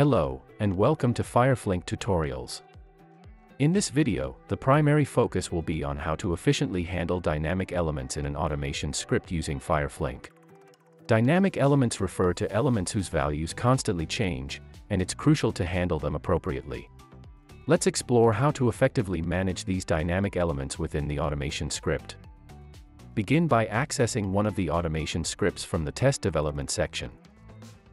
Hello, and welcome to Fireflink Tutorials. In this video, the primary focus will be on how to efficiently handle dynamic elements in an automation script using Fireflink. Dynamic elements refer to elements whose values constantly change, and it's crucial to handle them appropriately. Let's explore how to effectively manage these dynamic elements within the automation script. Begin by accessing one of the automation scripts from the test development section.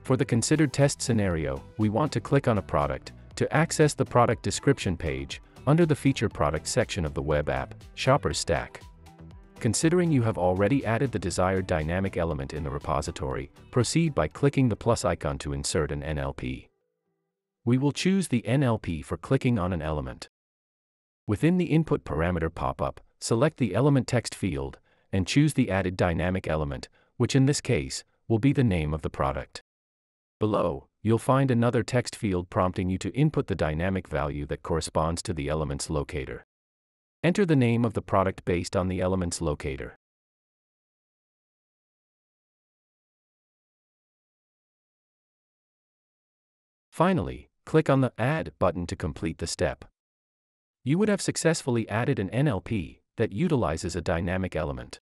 For the considered test scenario, we want to click on a product. To access the product description page, under the Feature Product section of the web app, Shoppers Stack. Considering you have already added the desired dynamic element in the repository, proceed by clicking the plus icon to insert an NLP. We will choose the NLP for clicking on an element. Within the input parameter pop-up, select the element text field, and choose the added dynamic element, which in this case, will be the name of the product. Below, you'll find another text field prompting you to input the dynamic value that corresponds to the element's locator. Enter the name of the product based on the element's locator. Finally, click on the Add button to complete the step. You would have successfully added an NLP that utilizes a dynamic element.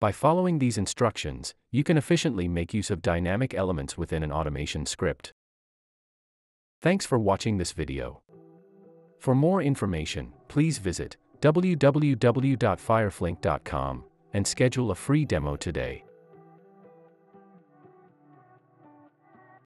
By following these instructions, you can efficiently make use of dynamic elements within an automation script. Thanks for watching this video. For more information, please visit www.fireflink.com and schedule a free demo today.